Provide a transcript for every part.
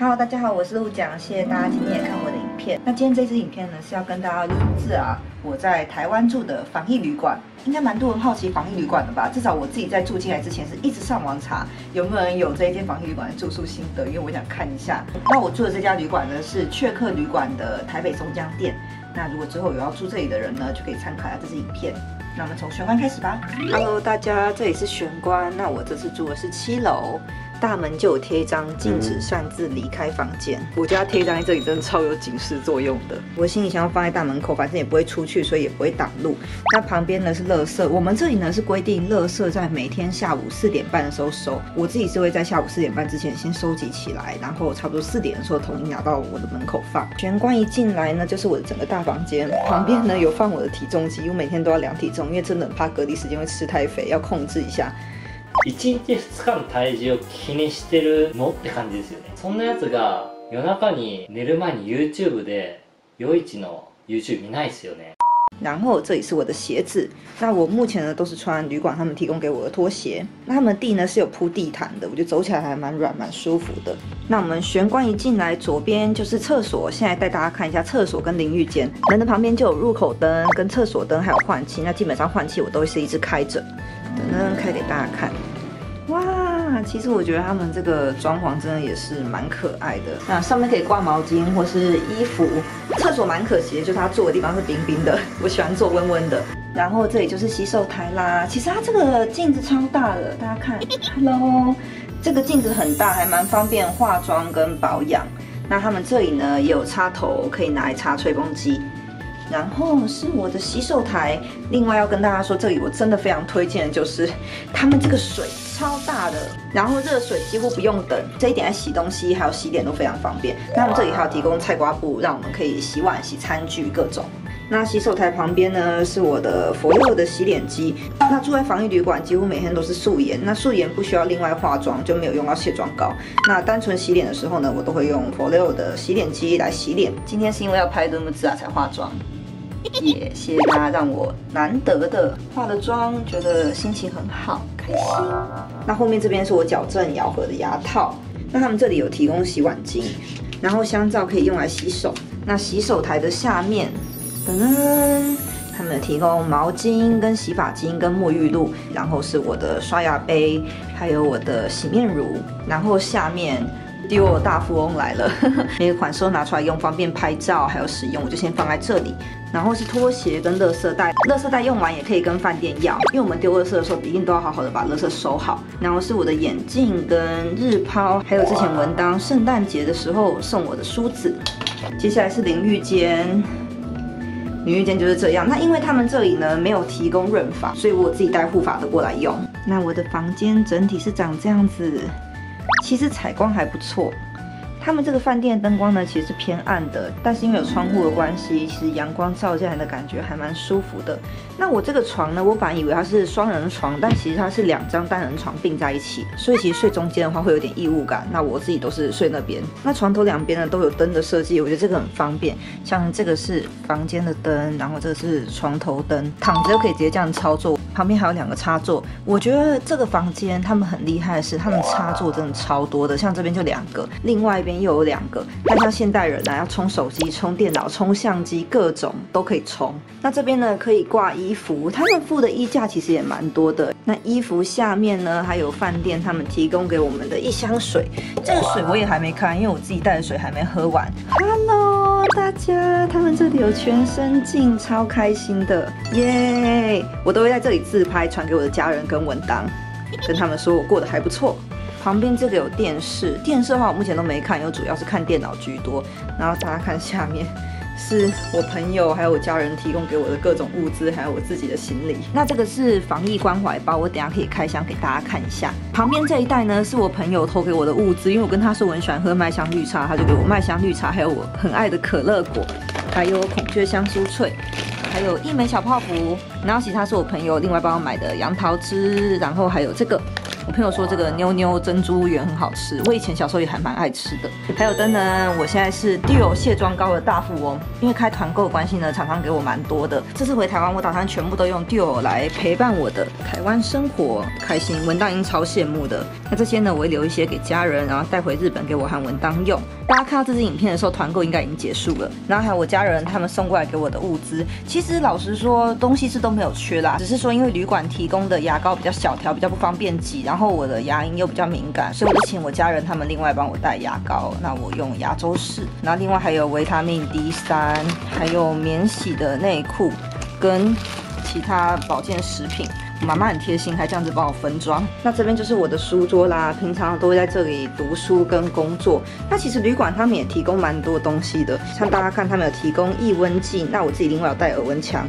Hello，大家好，我是陆讲，谢谢大家今天也看我的影片。那今天这支影片呢是要跟大家录制啊，我在台湾住的防疫旅馆，应该蛮多人好奇防疫旅馆的吧？至少我自己在住进来之前是一直上网查有没有人有这一间防疫旅馆的住宿心得，因为我想看一下。那我住的这家旅馆呢是雀客旅馆的台北松江店。那如果之后有要住这里的人呢，就可以参考一下这支影片。那我们从玄关开始吧。Hello，大家，这里是玄关。那我这次住的是七楼。大门就有贴一张禁止擅自离开房间，我家贴一张在这里真的超有警示作用的。我行李箱放在大门口，反正也不会出去，所以也不会挡路。那旁边呢是垃圾，我们这里呢是规定垃圾在每天下午四点半的时候收。我自己是会在下午四点半之前先收集起来，然后差不多四点的时候统一拿到我的门口放。玄关一进来呢，就是我的整个大房间，旁边呢有放我的体重机，我每天都要量体重，因为真的怕隔离时间会吃太肥，要控制一下。1日2日の体重を気にしてるのって感じですよね。そんなやつが夜中に寝る前に YouTube で夜市の YouTube 見ないですよね。然后这里是我的鞋子，那我目前呢都是穿旅馆他们提供给我的拖鞋。那他们地呢是有铺地毯的，我觉得走起来还蛮软蛮舒服的。那我们玄关一进来，左边就是厕所，现在带大家看一下厕所跟淋浴间。门的旁边就有入口灯、跟厕所灯，还有换气。那基本上换气我都是一直开着，等等开给大家看。那，其实我觉得他们这个装潢真的也是蛮可爱的。那上面可以挂毛巾或是衣服。厕所蛮可惜的，就是它坐的地方是冰冰的，我喜欢坐温温的。然后这里就是洗手台啦。其实它这个镜子超大的，大家看，Hello，这个镜子很大，还蛮方便化妆跟保养。那他们这里呢也有插头，可以拿来插吹风机。然后是我的洗手台。另外要跟大家说，这里我真的非常推荐的就是他们这个水超大的，然后热水几乎不用等，这一点在洗东西还有洗脸都非常方便。那他们这里还有提供菜瓜布，让我们可以洗碗、洗餐具各种。那洗手台旁边呢是我的佛佑的洗脸机。那住在防疫旅馆，几乎每天都是素颜。那素颜不需要另外化妆，就没有用到卸妆膏。那单纯洗脸的时候呢，我都会用佛佑的洗脸机来洗脸。今天是因为要拍这么自啊才化妆。也谢谢大家让我难得的化了妆，觉得心情很好，开心。那后面这边是我矫正咬合的牙套。那他们这里有提供洗碗巾，然后香皂可以用来洗手。那洗手台的下面，噔噔，他们提供毛巾、跟洗发精、跟沐浴露，然后是我的刷牙杯，还有我的洗面乳。然后下面。丢大富翁来了，那个款式拿出来用，方便拍照还有使用，我就先放在这里。然后是拖鞋跟垃圾袋，垃圾袋用完也可以跟饭店要，因为我们丢垃圾的时候一定都要好好的把垃圾收好。然后是我的眼镜跟日抛，还有之前文当圣诞节的时候送我的梳子。接下来是淋浴间，淋浴间就是这样。那因为他们这里呢没有提供润发，所以我自己带护发的过来用。那我的房间整体是长这样子。其实采光还不错。他们这个饭店灯光呢，其实是偏暗的，但是因为有窗户的关系，其实阳光照进来的感觉还蛮舒服的。那我这个床呢，我本来以为它是双人床，但其实它是两张单人床并在一起，所以其实睡中间的话会有点异物感。那我自己都是睡那边。那床头两边呢都有灯的设计，我觉得这个很方便。像这个是房间的灯，然后这个是床头灯，躺着就可以直接这样操作。旁边还有两个插座，我觉得这个房间他们很厉害的是，他们插座真的超多的，像这边就两个，另外一边。又有两个，但像现代人呢，要充手机、充电脑、充相机，各种都可以充。那这边呢，可以挂衣服，他们附的衣架其实也蛮多的。那衣服下面呢，还有饭店他们提供给我们的一箱水。这个水我也还没开，因为我自己带的水还没喝完。Hello，大家，他们这里有全身镜，超开心的耶！我都会在这里自拍，传给我的家人跟文档，跟他们说我过得还不错。旁边这个有电视，电视的话我目前都没看，因为主要是看电脑居多。然后大家看下面，是我朋友还有我家人提供给我的各种物资，还有我自己的行李。那这个是防疫关怀包，我等下可以开箱给大家看一下。旁边这一袋呢，是我朋友偷给我的物资，因为我跟他说我很喜欢喝麦香绿茶，他就给我麦香绿茶，还有我很爱的可乐果，还有孔雀香酥脆，还有一枚小泡芙。然后其他是我朋友另外帮我买的杨桃汁，然后还有这个。我朋友说这个妞妞珍珠圆很好吃，我以前小时候也还蛮爱吃的。还有灯呢，我现在是 Dior 卸妆膏的大富翁，因为开团购的关系呢，厂商给我蛮多的。这次回台湾，我打算全部都用 Dior 来陪伴我的台湾生活，开心。文档已经超羡慕的。那这些呢，我会留一些给家人，然后带回日本给我和文档用。大家看到这支影片的时候，团购应该已经结束了。然后还有我家人他们送过来给我的物资，其实老实说，东西是都没有缺啦，只是说因为旅馆提供的牙膏比较小条，比较不方便挤，然后我的牙龈又比较敏感，所以我就请我家人他们另外帮我带牙膏。那我用牙周士，然后另外还有维他命 D 三，还有免洗的内裤，跟其他保健食品。妈妈很贴心，还这样子帮我分装。那这边就是我的书桌啦，平常都会在这里读书跟工作。那其实旅馆他们也提供蛮多东西的，像大家看他们有提供易温计，那我自己另外有带耳温枪，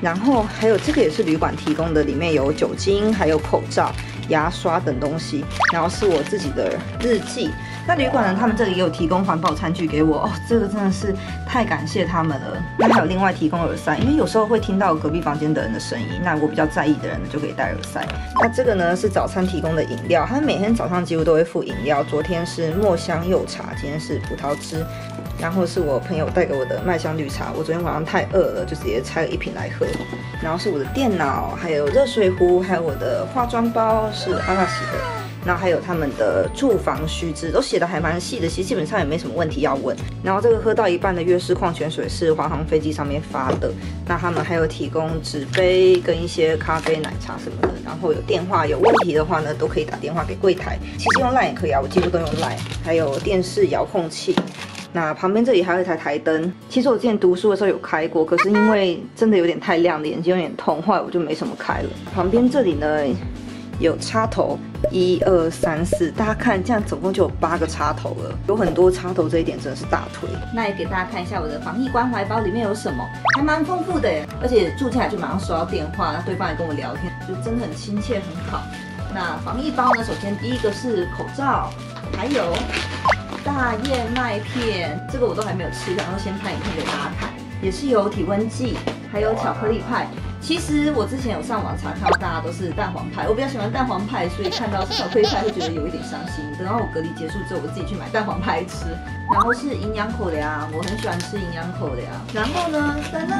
然后还有这个也是旅馆提供的，里面有酒精，还有口罩。牙刷等东西，然后是我自己的日记。那旅馆呢，他们这里也有提供环保餐具给我哦，这个真的是太感谢他们了。那还有另外提供耳塞，因为有时候会听到隔壁房间的人的声音，那我比较在意的人就可以戴耳塞。那这个呢是早餐提供的饮料，他们每天早上几乎都会附饮料。昨天是墨香柚茶，今天是葡萄汁。然后是我朋友带给我的麦香绿茶，我昨天晚上太饿了，就直接拆了一瓶来喝。然后是我的电脑，还有热水壶，还有我的化妆包是阿拉西的。然后还有他们的住房须知，都写的还蛮细的，其实基本上也没什么问题要问。然后这个喝到一半的悦氏矿泉水是华航飞机上面发的。那他们还有提供纸杯跟一些咖啡、奶茶什么的。然后有电话，有问题的话呢，都可以打电话给柜台。其实用 line 也可以啊，我几乎都用 line。还有电视遥控器。那旁边这里还有一台台灯，其实我之前读书的时候有开过，可是因为真的有点太亮了，眼睛有点痛，后来我就没什么开了。旁边这里呢有插头，一二三四，大家看，这样总共就有八个插头了，有很多插头，这一点真的是大腿。那也给大家看一下我的防疫关怀包里面有什么，还蛮丰富的，而且住进来就马上收到电话，那对方也跟我聊天，就真的很亲切，很好。那防疫包呢，首先第一个是口罩，还有。大燕麦片，这个我都还没有吃，然后先拍影片给大家看。也是有体温计，还有巧克力派。其实我之前有上网查，看到大家都是蛋黄派，我比较喜欢蛋黄派，所以看到是巧克力派会觉得有一点伤心。等到我隔离结束之后，我自己去买蛋黄派吃。然后是营养口粮，我很喜欢吃营养口粮。然后呢，噔噔，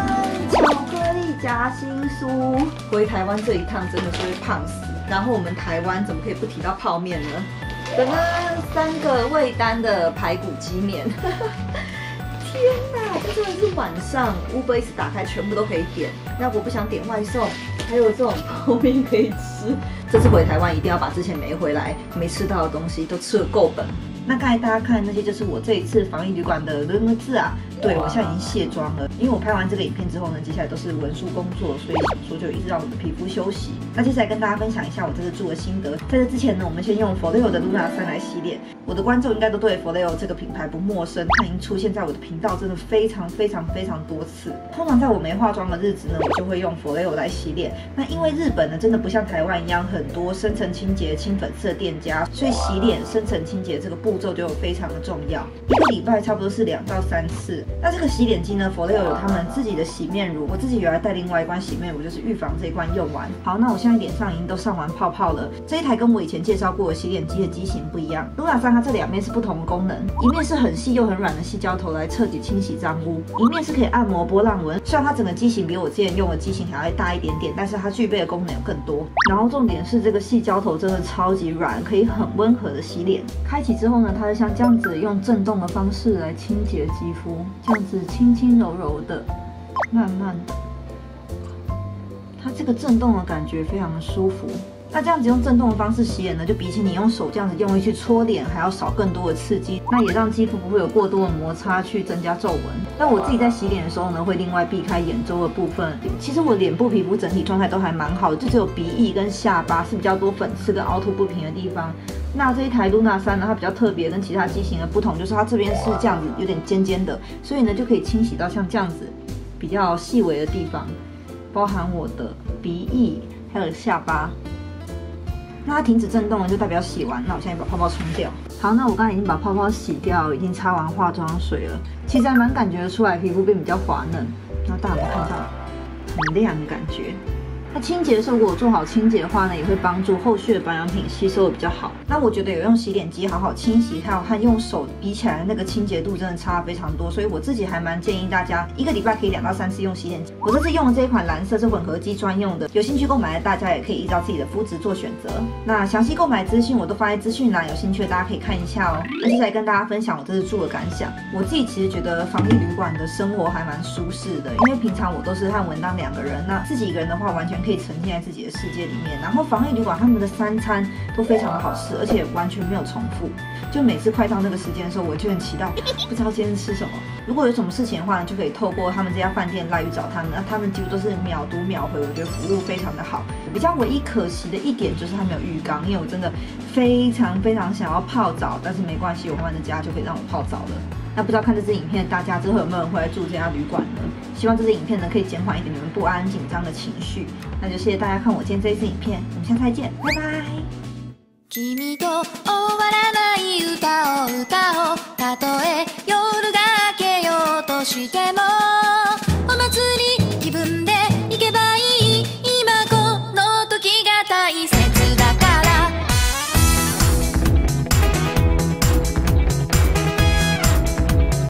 巧克力夹心酥。回台湾这一趟真的是会胖死。然后我们台湾怎么可以不提到泡面呢？等等，三个味丹的排骨鸡面，天哪，这真的是晚上 Uber 一直打开，全部都可以点。那我不想点外送，还有这种泡面可以吃。这次回台湾一定要把之前没回来、没吃到的东西都吃了够本。那刚才大家看那些，就是我这一次防疫旅馆的人字啊。对，我现在已经卸妆了，因为我拍完这个影片之后呢，接下来都是文书工作，所以想说就一直让我的皮肤休息。那接下来跟大家分享一下我这次住的心得。在这之前呢，我们先用 Foreo 的 Luna 三来洗脸。我的观众应该都对 Foreo 这个品牌不陌生，它已经出现在我的频道真的非常非常非常多次。通常在我没化妆的日子呢，我就会用 Foreo 来洗脸。那因为日本呢，真的不像台湾一样很多深层清洁、清粉色的店家，所以洗脸深层清洁这个步骤就非常的重要。一个礼拜差不多是两到三次。那这个洗脸机呢，Foreo 有他们自己的洗面乳，我自己原来带另外一罐洗面乳，就是预防这一罐用完。好，那我现在脸上已经都上完泡泡了。这一台跟我以前介绍过的洗脸机的机型不一样，Luna 三它这两面是不同的功能，一面是很细又很软的细胶头来彻底清洗脏污，一面是可以按摩波浪纹。虽然它整个机型比我之前用的机型还要大一点点，但是它具备的功能有更多。然后重点是这个细胶头真的超级软，可以很温和的洗脸。开启之后呢，它就像这样子用震动的方式来清洁肌肤，这样子。轻轻柔柔的，慢慢的，它这个震动的感觉非常的舒服。那这样子用震动的方式洗脸呢，就比起你用手这样子用力去搓脸，还要少更多的刺激。那也让肌肤不会有过多的摩擦去增加皱纹。那我自己在洗脸的时候呢，会另外避开眼周的部分。其实我脸部皮肤整体状态都还蛮好的，就只有鼻翼跟下巴是比较多粉刺跟凹凸不平的地方。那这一台 Luna 三呢，它比较特别，跟其他机型的不同，就是它这边是这样子，有点尖尖的，所以呢就可以清洗到像这样子比较细微的地方，包含我的鼻翼还有下巴。那它停止震动了，就代表洗完。那我现在把泡泡冲掉。好，那我刚才已经把泡泡洗掉，已经擦完化妆水了。其实还蛮感觉得出来，皮肤变比较滑嫩。那大家有看到很亮的感觉？那清洁的时候，如果做好清洁的话呢，也会帮助后续的保养品吸收的比较好。那我觉得有用洗脸机好好清洗，还有和用手比起来，那个清洁度真的差非常多。所以我自己还蛮建议大家一个礼拜可以两到三次用洗脸机。我这次用的这一款蓝色是混合肌专用的，有兴趣购买的大家也可以依照自己的肤质做选择。那详细购买资讯我都放在资讯栏，有兴趣的大家可以看一下哦。那接下来跟大家分享我这次住的感想。我自己其实觉得防疫旅馆的生活还蛮舒适的，因为平常我都是和文当两个人，那自己一个人的话完全可以沉浸在自己的世界里面。然后防疫旅馆他们的三餐都非常的好吃，而且完全没有重复。就每次快到那个时间的时候，我就很期待，不知道今天吃什么。如果有什么事情的话呢，就可以透过他们这家饭店来去找他们，那他们几乎都是秒读秒回，我觉得服务非常的好。比较唯一可惜的一点就是他没有浴缸，因为我真的非常非常想要泡澡，但是没关系，我他们的家就可以让我泡澡了。那不知道看这支影片，大家之后有没有人会来住这家旅馆呢？希望这支影片呢可以减缓一点你们不安紧张的情绪。那就谢谢大家看我今天这一支影片，我们下次再见，拜拜。